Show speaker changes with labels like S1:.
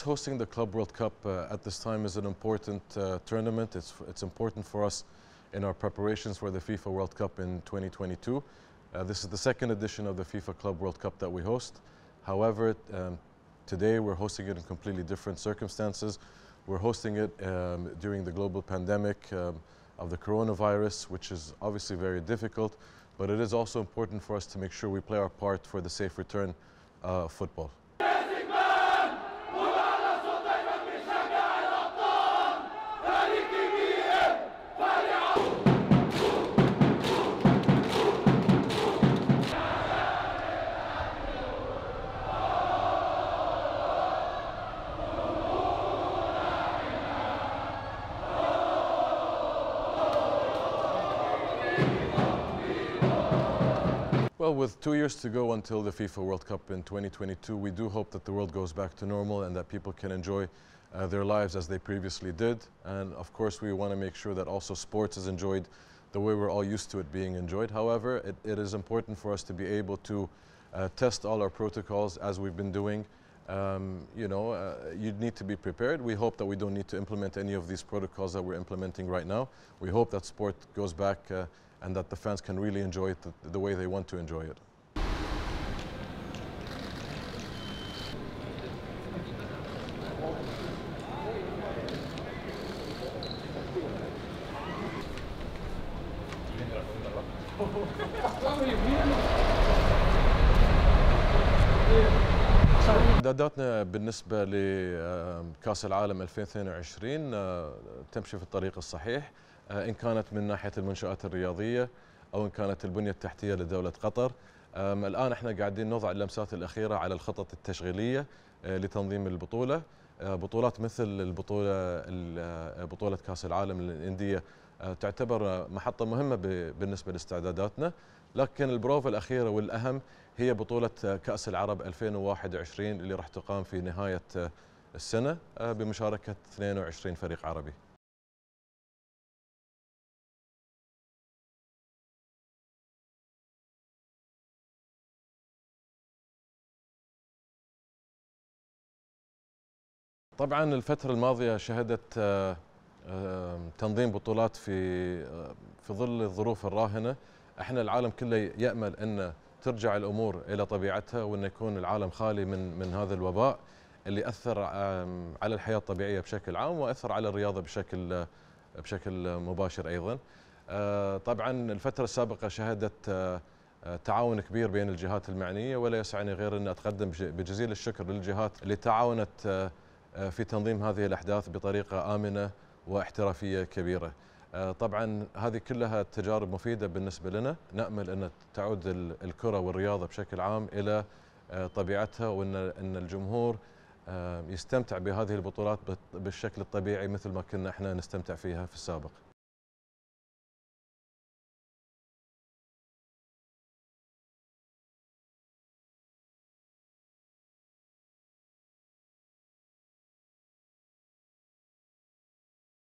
S1: Hosting the Club World Cup uh, at this time is an important uh, tournament. It's, it's important for us in our preparations for the FIFA World Cup in 2022. Uh, this is the second edition of the FIFA Club World Cup that we host. However, um, today we're hosting it in completely different circumstances. We're hosting it um, during the global pandemic um, of the coronavirus, which is obviously very difficult, but it is also important for us to make sure we play our part for the safe return of football. Well, with two years to go until the FIFA World Cup in 2022, we do hope that the world goes back to normal and that people can enjoy uh, their lives as they previously did. And of course, we want to make sure that also sports is enjoyed the way we're all used to it being enjoyed. However, it, it is important for us to be able to uh, test all our protocols as we've been doing. Um, you know, uh, you need to be prepared. We hope that we don't need to implement any of these protocols that we're implementing right now. We hope that sport goes back uh, and that the fans can really enjoy it the, the way they want to enjoy it. اعداداتنا بالنسبه لكاس العالم 2022 تمشي في الطريق الصحيح آه، إن كانت من ناحية المنشآت الرياضية أو إن كانت البنية التحتية لدولة قطر. الآن إحنا قاعدين نضع اللمسات الأخيرة على الخطط التشغيلية آه، لتنظيم البطولة. آه، بطولات مثل البطولة بطولة كأس العالم للأندية تعتبر محطة مهمة بالنسبة لاستعداداتنا. لكن البروفة الأخيرة والأهم هي بطولة كأس العرب 2021 اللي راح تقام في نهاية السنة بمشاركة 22 فريق عربي. طبعا الفترة الماضية شهدت تنظيم بطولات في في ظل الظروف الراهنة. إحنا العالم كله يأمل أن ترجع الأمور إلى طبيعتها وأن يكون العالم خالي من من هذا الوباء اللي أثر على الحياة الطبيعية بشكل عام وأثر على الرياضة بشكل بشكل مباشر أيضا. طبعا الفترة السابقة شهدت تعاون كبير بين الجهات المعنية ولا يسعني غير أن أتقدم بجزيل الشكر للجهات اللي تعاونت في تنظيم هذه الأحداث بطريقة آمنة واحترافية كبيرة. طبعا هذه كلها تجارب مفيدة بالنسبة لنا، نأمل أن تعود الكرة والرياضة بشكل عام إلى طبيعتها وأن أن الجمهور يستمتع بهذه البطولات بالشكل الطبيعي مثل ما كنا إحنا نستمتع فيها في السابق.